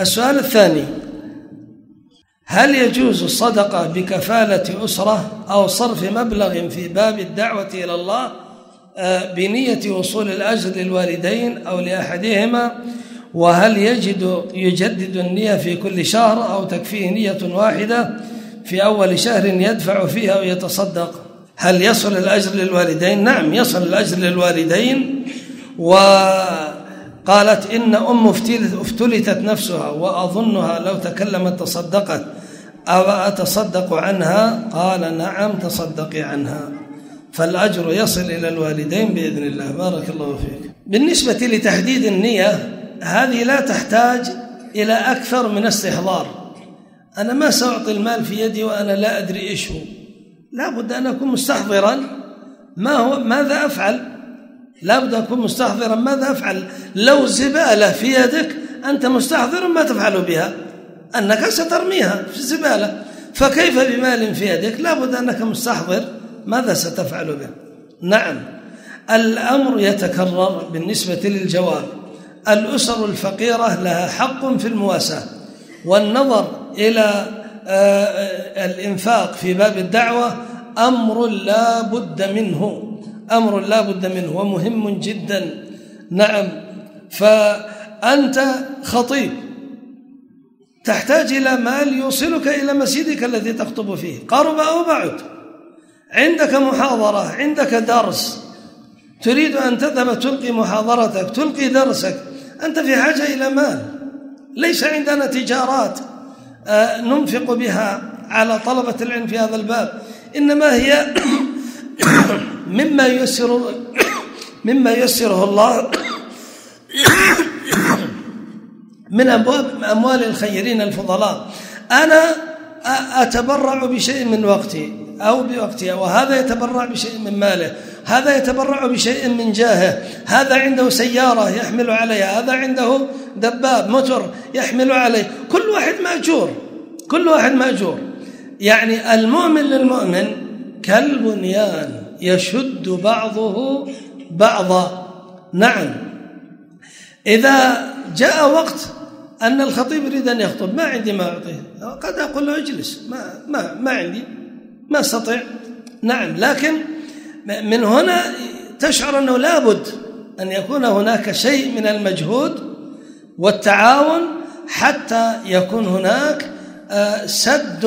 السؤال الثاني هل يجوز الصدقة بكفالة أسرة أو صرف مبلغ في باب الدعوة إلى الله آه، بنية وصول الأجر للوالدين أو لأحدهما؟ وهل يجد يجدد النية في كل شهر أو تكفيه نية واحدة في أول شهر يدفع فيها ويتصدق هل يصل الأجر للوالدين؟ نعم يصل الأجر للوالدين وقالت إن أم افتلتت نفسها وأظنها لو تكلمت تصدقت. أتصدق عنها؟ قال نعم تصدقي عنها. فالأجر يصل إلى الوالدين بإذن الله. بارك الله فيك. بالنسبة لتحديد النية هذه لا تحتاج إلى أكثر من استحضار. أنا ما سأعطي المال في يدي وأنا لا أدري إيش هو. لا بد أن أكون مستحضرا. ما هو ماذا أفعل؟ لا بد أن أكون مستحضرا. ماذا أفعل؟ لو زبالة في يدك أنت مستحضر ما تفعل بها أنك سترميها في الزبالة فكيف بمال في يدك؟ لا بد أنك مستحضر. ماذا ستفعل به؟ نعم الأمر يتكرر بالنسبة للجواب. الأسر الفقيرة لها حق في المواساة. والنظر إلى آه، آه، الإنفاق في باب الدعوة أمر لا بد منه. أمر لا بد منه ومهم جدا. نعم. فأنت خطيب. تحتاج إلى مال يوصلك إلى مسجدك الذي تخطب فيه. قرب أو بعد. عندك محاضرة عندك درس. تريد أن تذهب تلقي محاضرتك تلقي درسك. أنت في حاجة إلى مال. ليس عندنا تجارات آه، ننفق بها على طلبة العلم في هذا الباب. إنما هي مما يسر مما يسره الله من أبواب أموال الخيرين الفضلاء. أنا أتبرع بشيء من وقتي أو بوقتها وهذا يتبرع بشيء من ماله هذا يتبرع بشيء من جاهه هذا عنده سيارة يحمل عليها هذا عنده دباب موتور يحمل عليه. كل واحد مأجور كل واحد مأجور. يعني المؤمن للمؤمن كالبنيان. يشد بعضه بعضا. نعم. إذا جاء وقت أن الخطيب يريد أن يخطب ما عندي ما أعطيه. قد أقول له اجلس. ما, ما, ما عندي. ما أستطيع. نعم. لكن من هنا تشعر أنه لابد أن يكون هناك شيء من المجهود والتعاون حتى يكون هناك آه، سد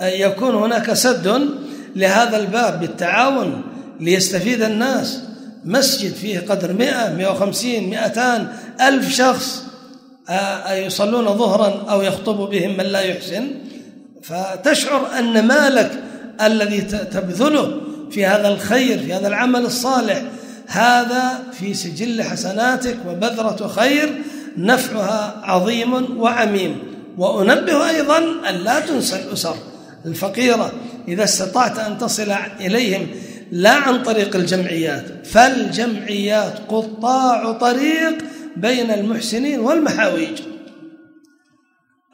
آه، يكون هناك سد لهذا الباب بالتعاون ليستفيد الناس. مسجد فيه قدر مئة مئة وخمسين مئتان ألف شخص. آه، يصلون ظهرا أو يخطب بهم من لا يحسن. فتشعر أن مالك الذي تبذله في هذا الخير في هذا العمل الصالح هذا في سجل حسناتك وبذرة خير نفعها عظيم وعميم. وأنبه أيضا أن لا تنسى الأسر الفقيرة. إذا استطعت أن تصل إليهم لا عن طريق الجمعيات فالجمعيات قطاع طريق بين المحسنين والمحاويج.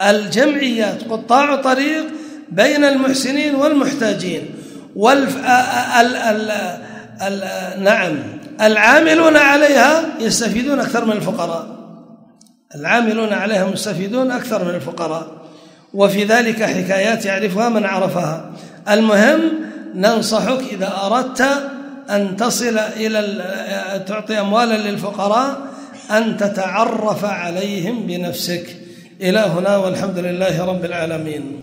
الجمعيات قطاع طريق بين المحسنين والمحتاجين. والف... ال... ال... ال... نعم العاملون عليها يستفيدون أكثر من الفقراء. العاملون عليها مستفيدون أكثر من الفقراء. وفي ذلك حكايات يعرفها من عرفها. المهم ننصحك إذا أردت أن تصل إلى تعطي أموالا للفقراء أن تتعرف عليهم بنفسك. إلى هنا والحمد لله رب العالمين.